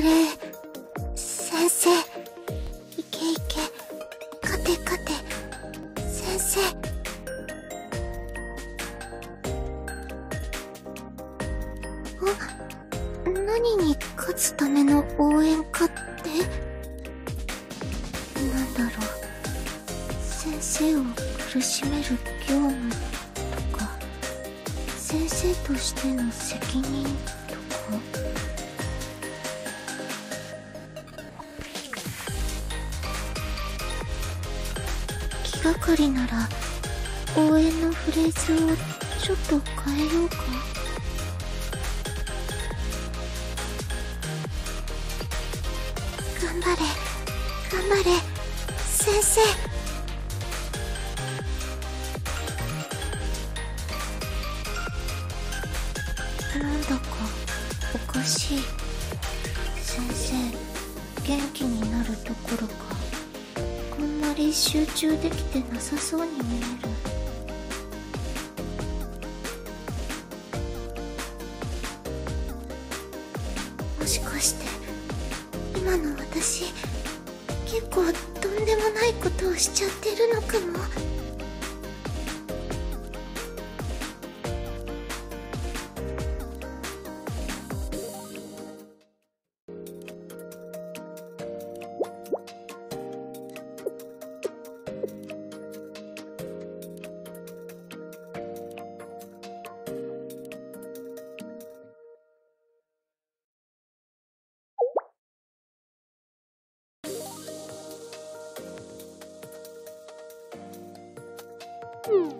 フレ先生いけいけ勝て勝て先生。あ何に勝つための応援かって？なんだろう。先生を苦しめる業務とか先生としての責任とか？がかりなら応援のフレーズをちょっと変えようか。頑張れ。頑張れ。先生。なんだかおかしい。先生元気になるどころか。んまり集中できてなさそうに見える。もしかして今の私結構とんでもないことをしちゃってるのかも。Mm.